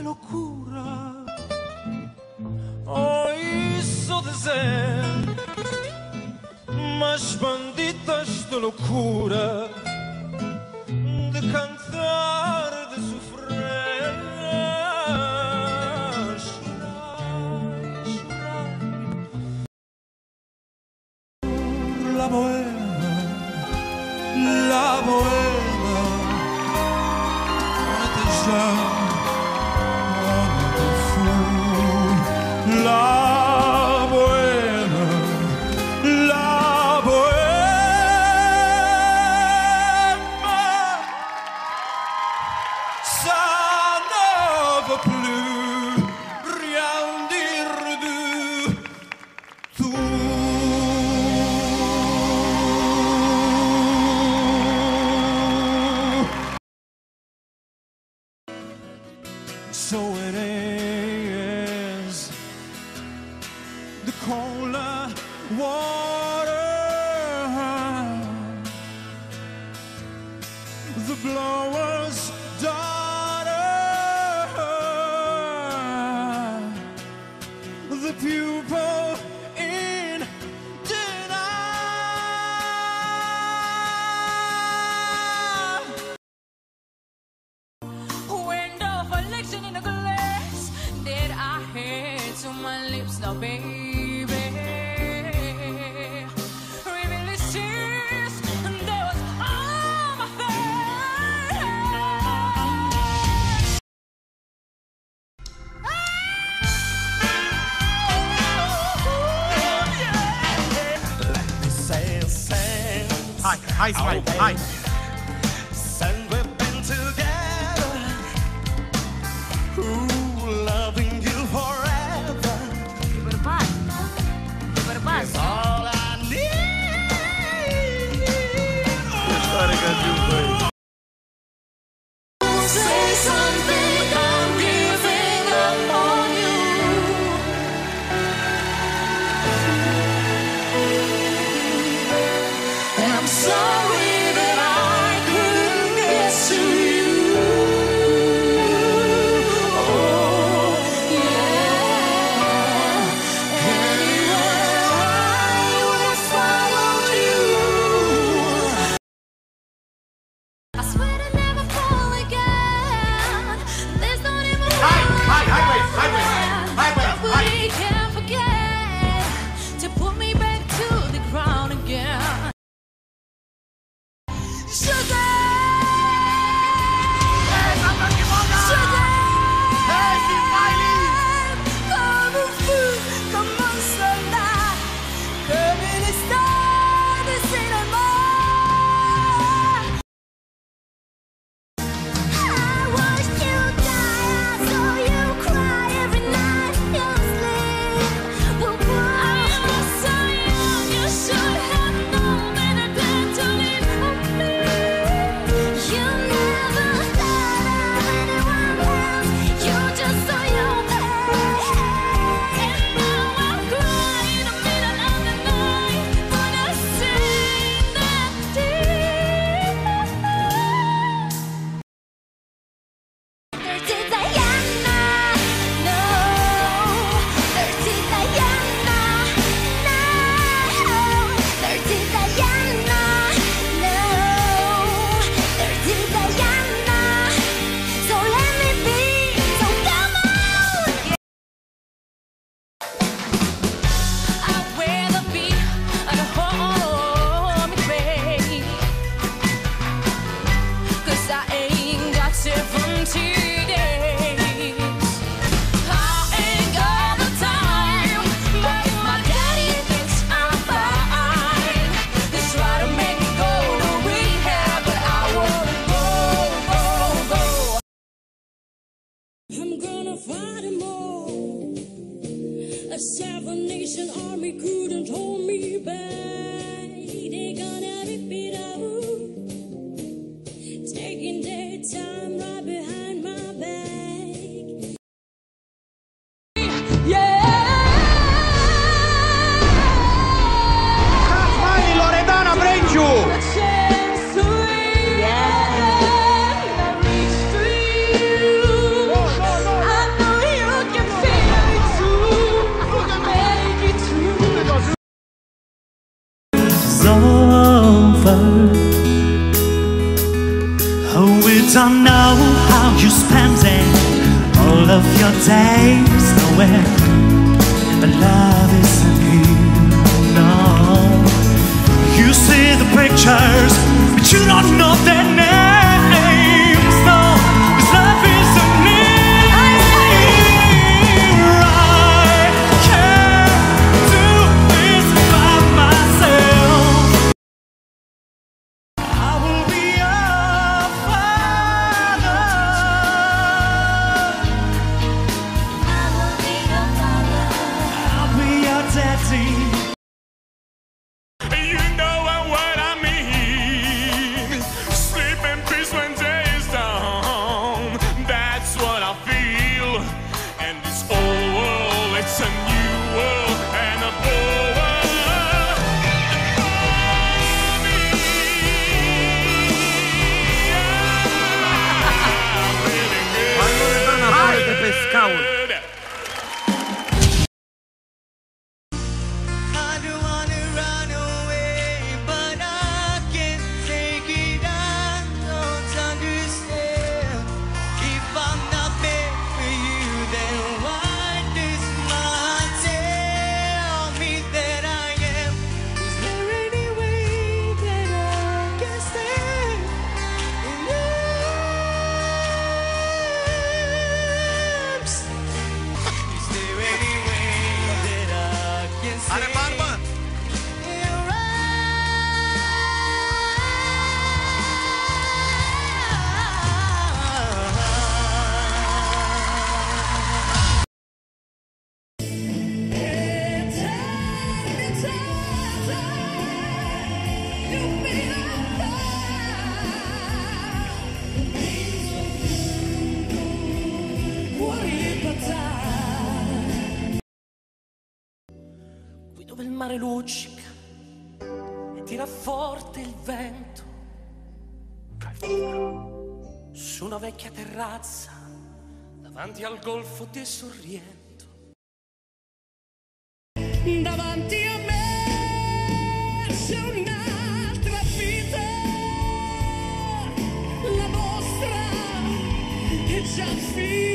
de locura. O isso dizer, mas banditas de loucura. Hi, hi, hi, hi. luccica e tira forte il vento su una vecchia terrazza davanti al golfo di sorriento. Davanti a me c'è un'altra vita, la vostra è già finita.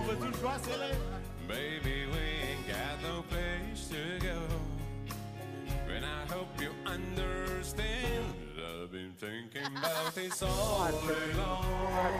On veut tout. Baby, we ain't got no place to go. And I hope you understand. I've been thinking about this all day long.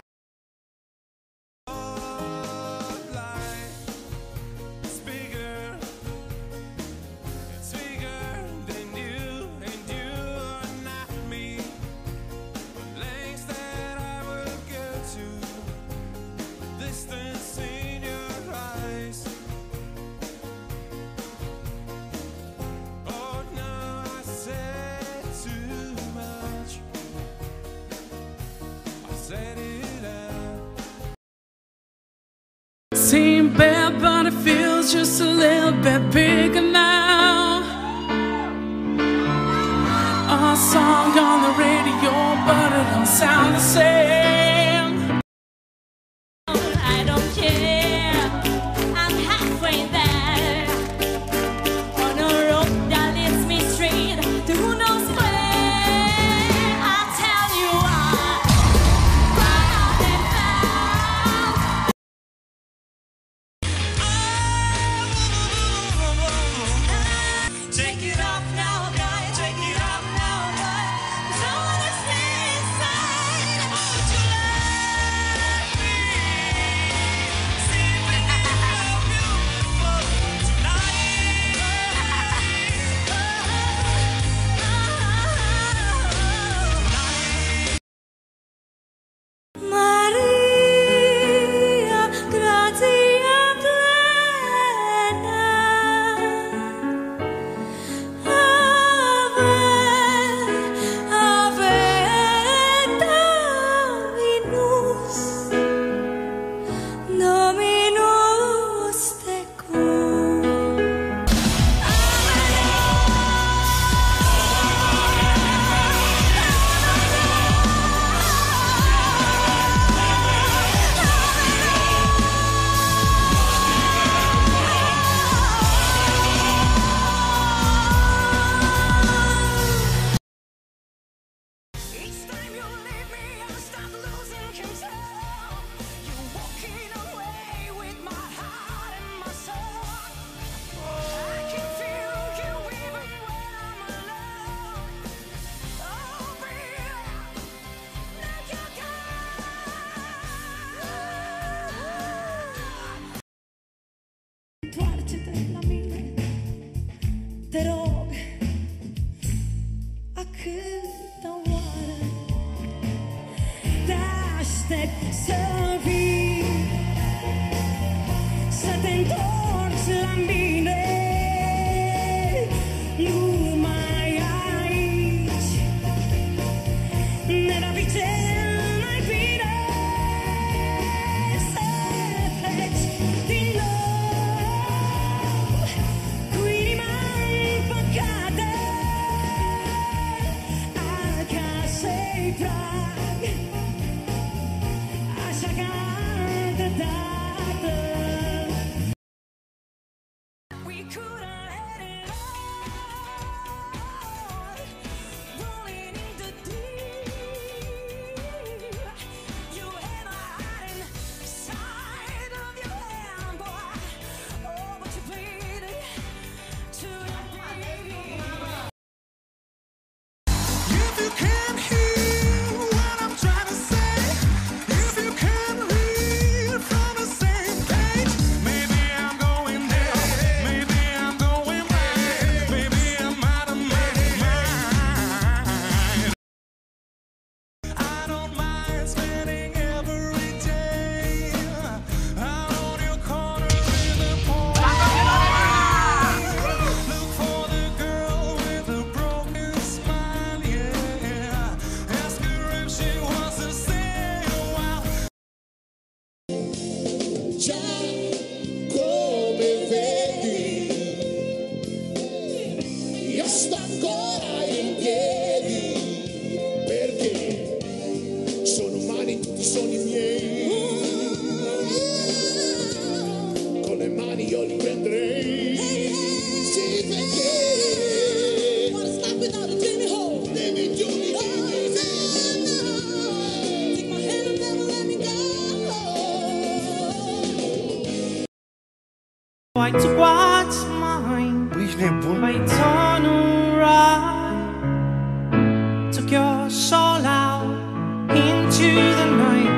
into the night.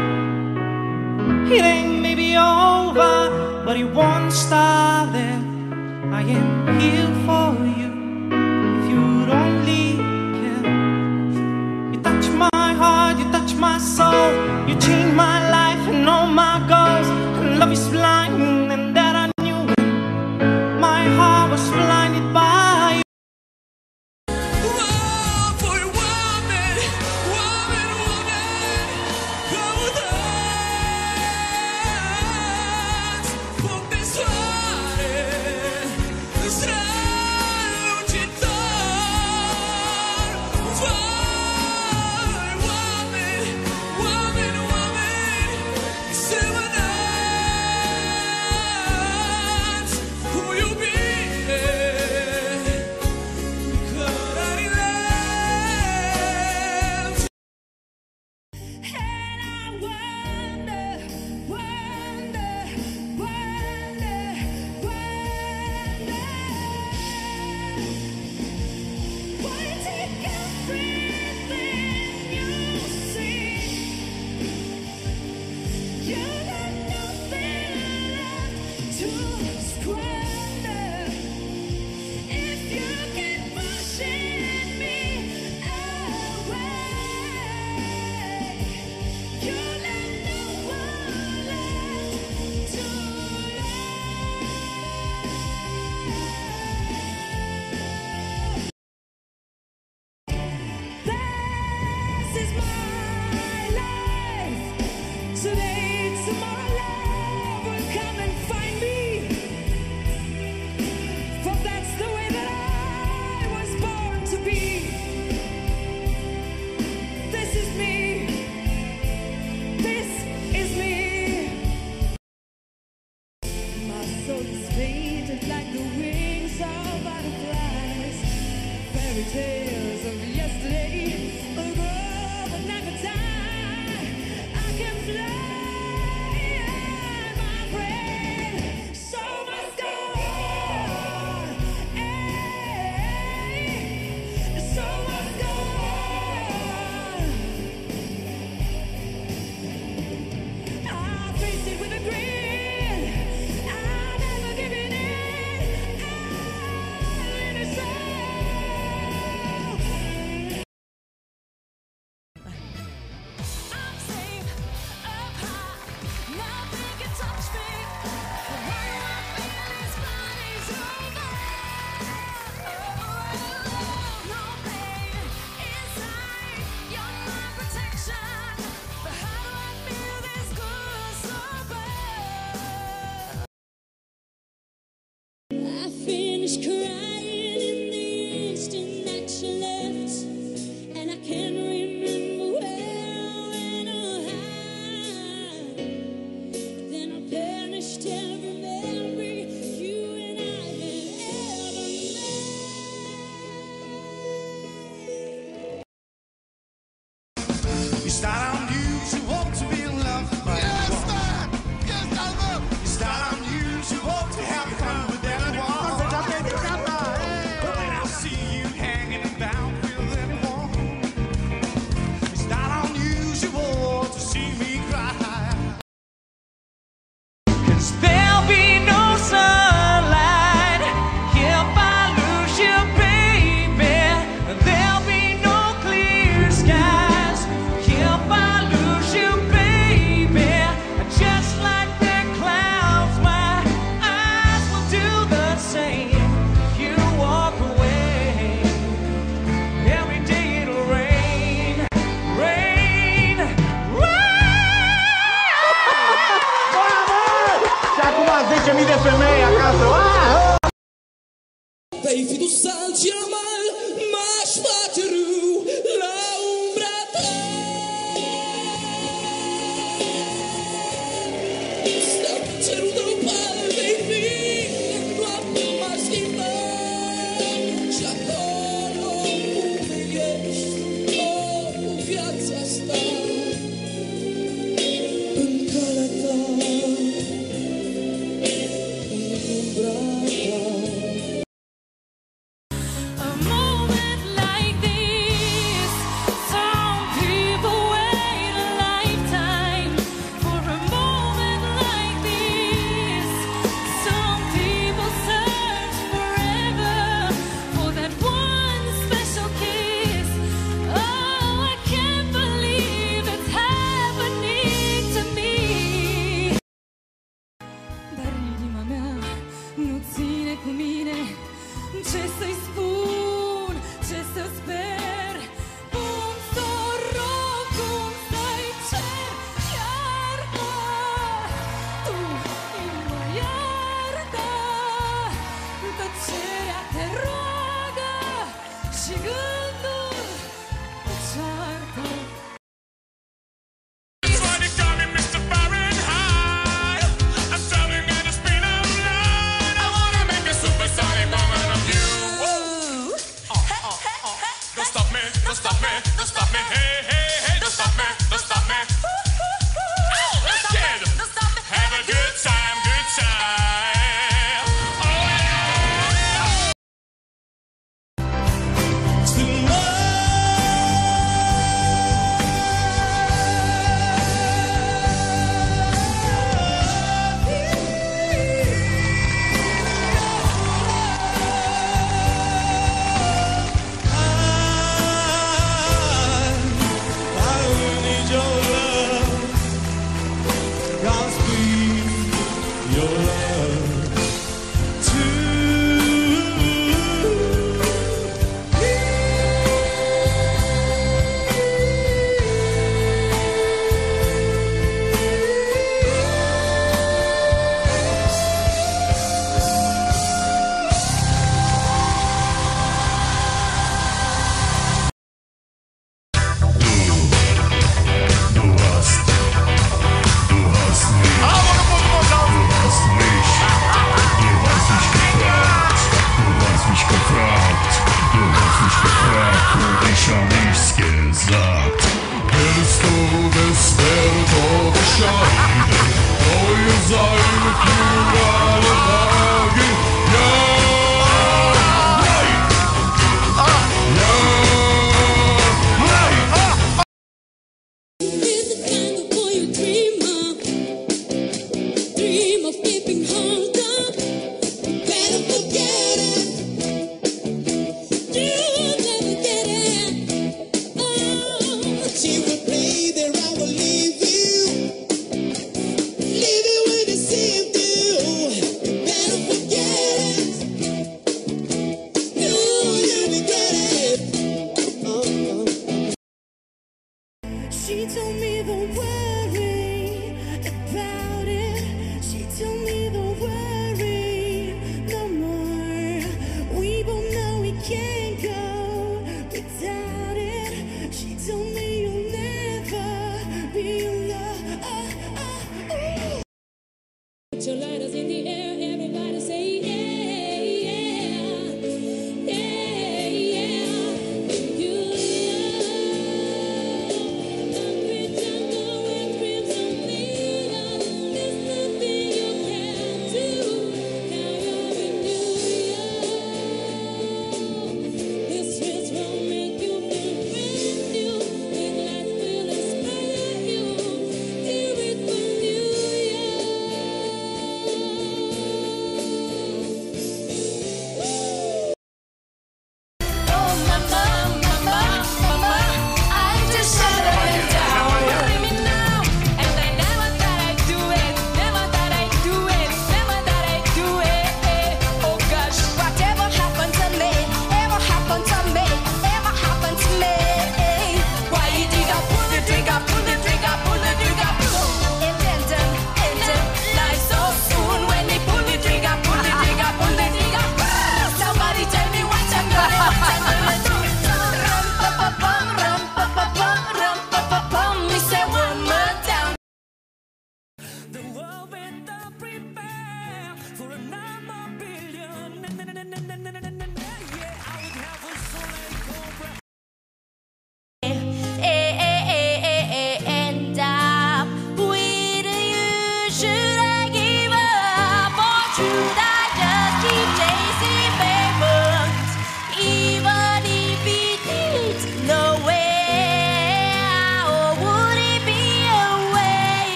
It ain't maybe over, but it won't stop there. I am here for you.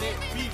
Bine.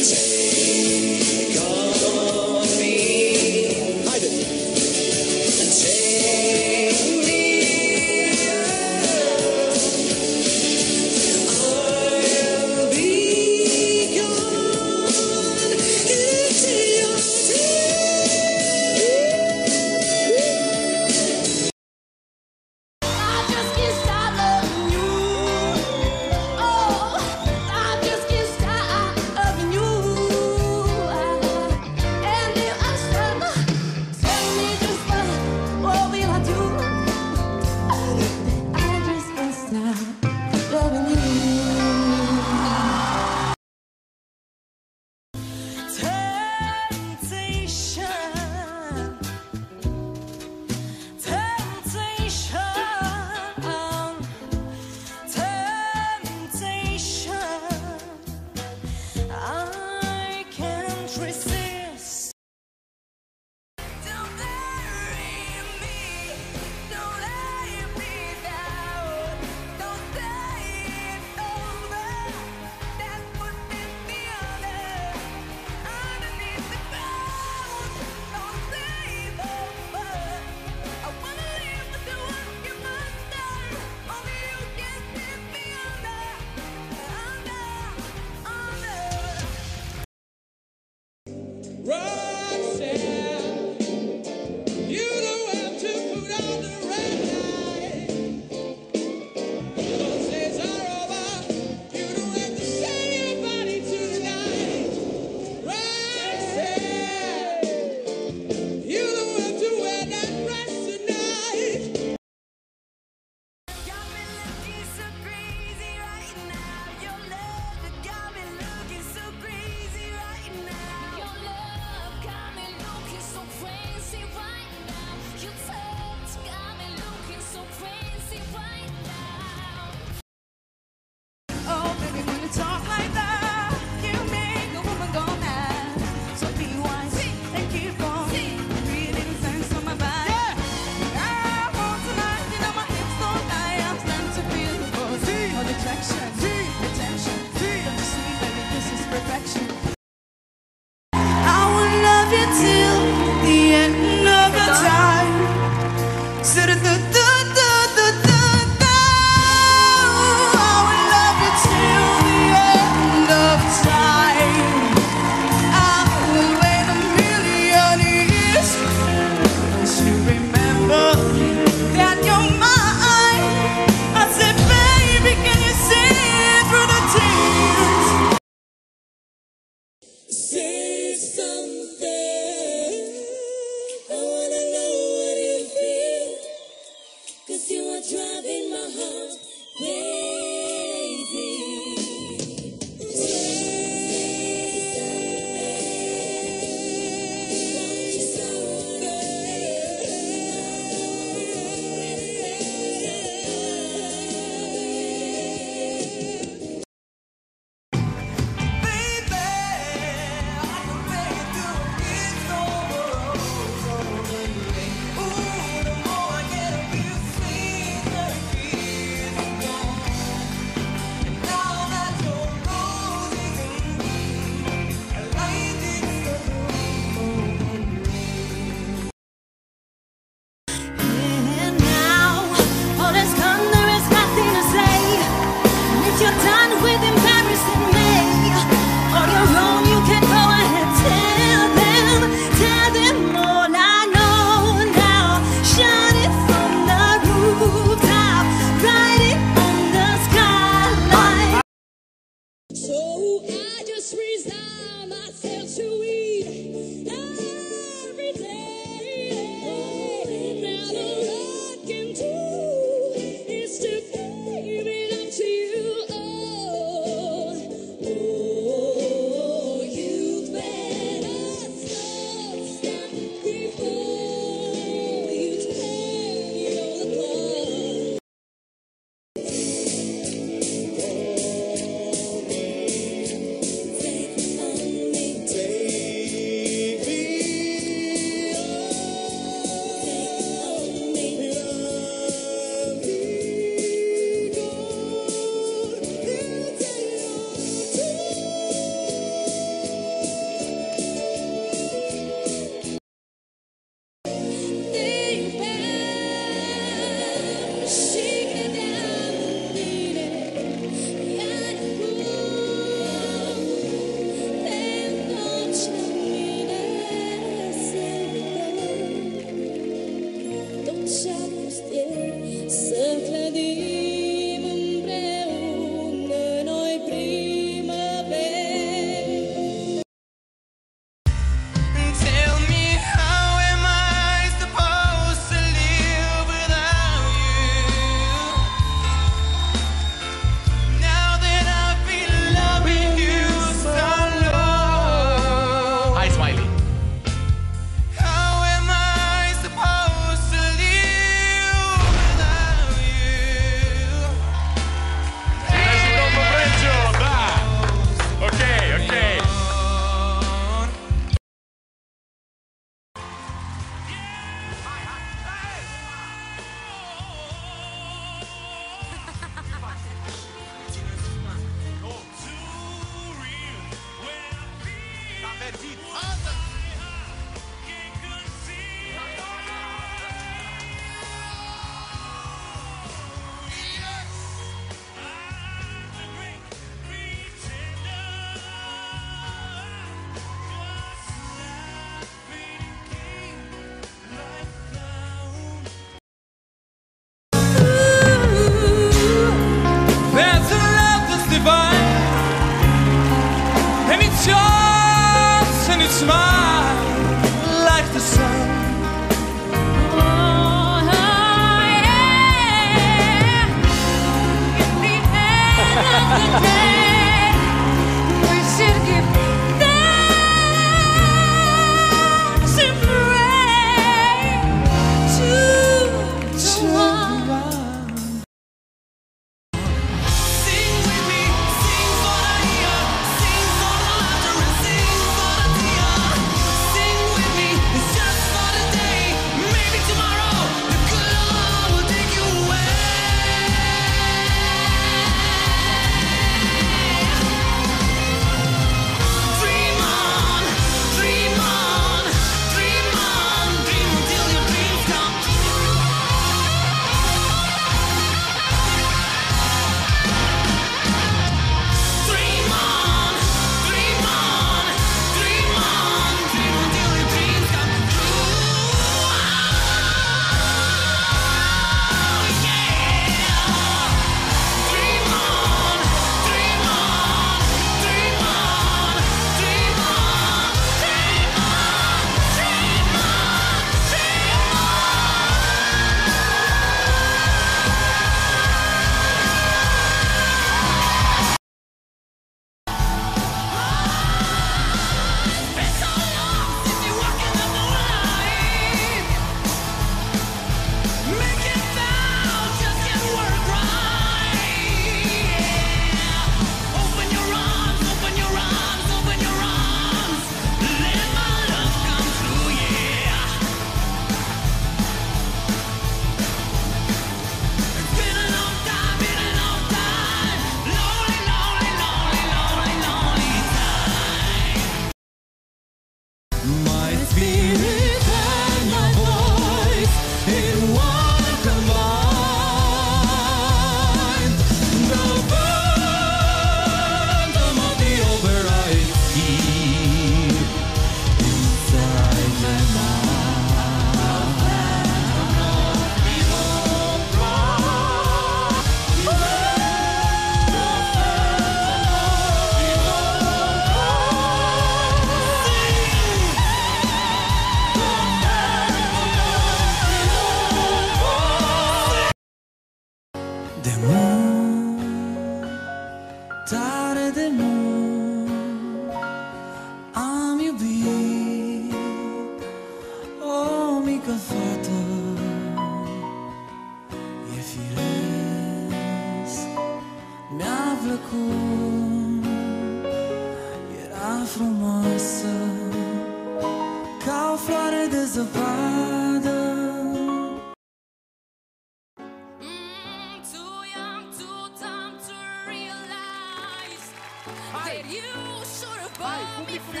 will be free.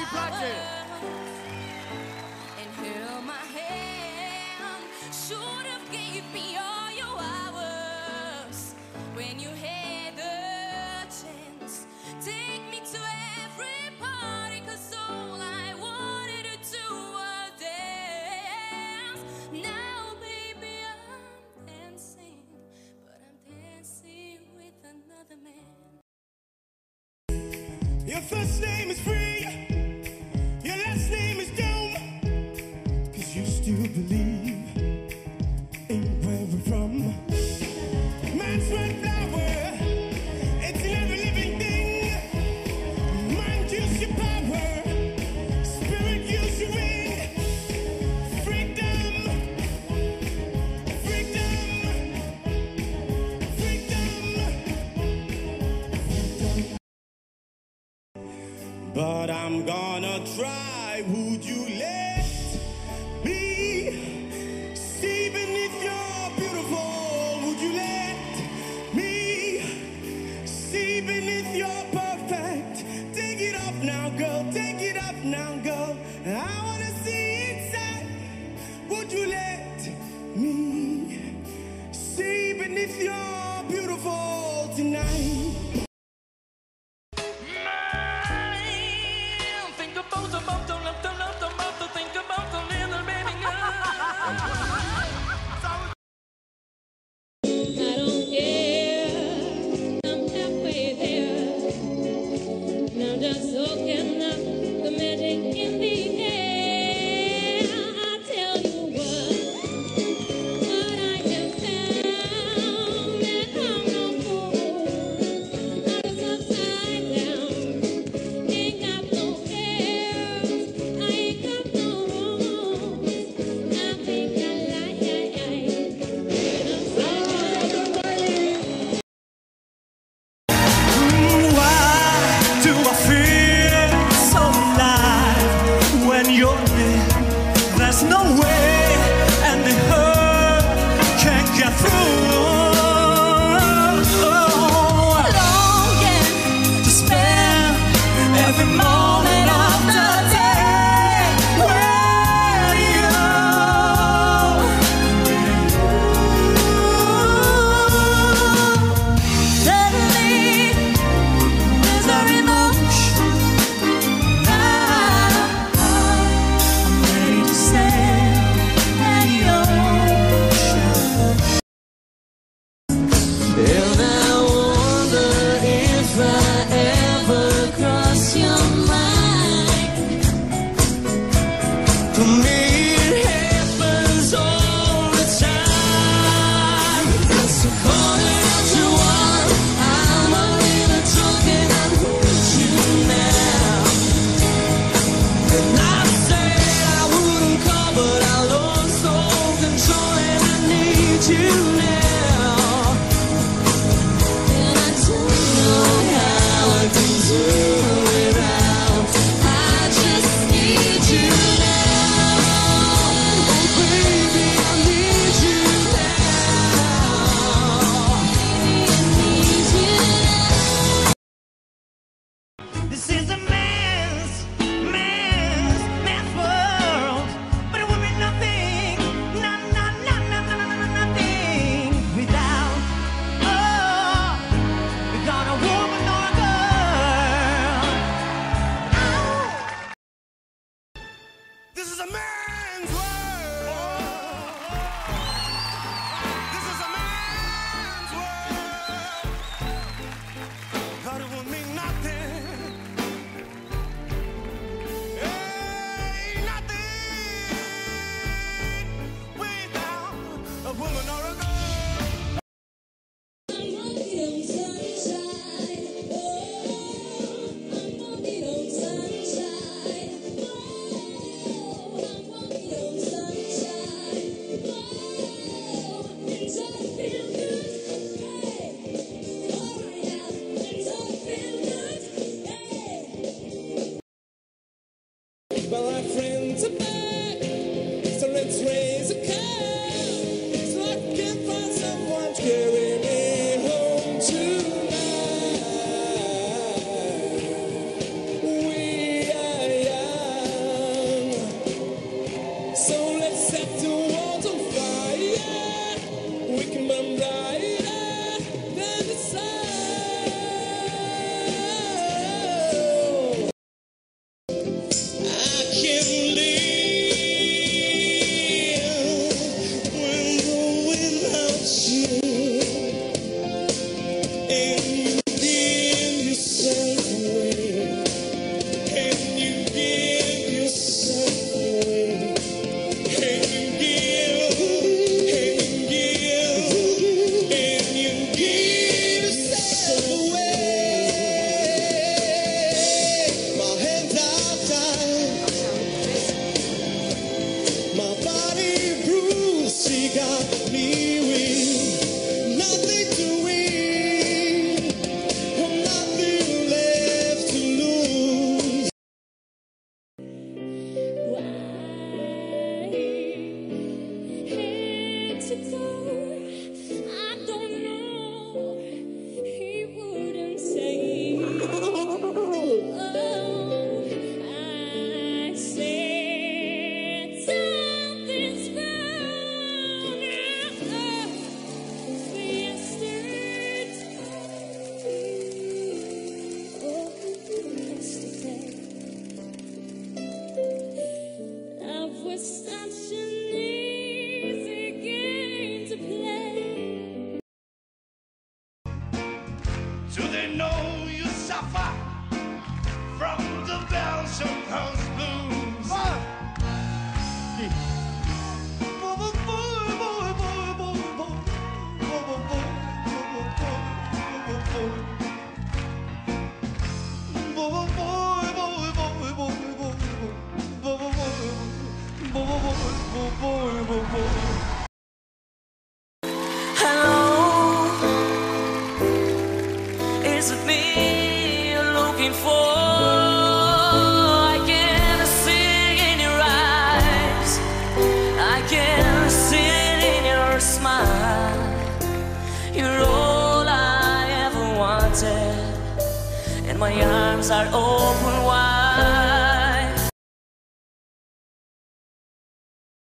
And my hand. Should have gave me all your hours when you had the chance. Take me to every all I wanted to do was dance. Now, baby, I'm dancing, but I'm dancing with another man. Your first name is free. in the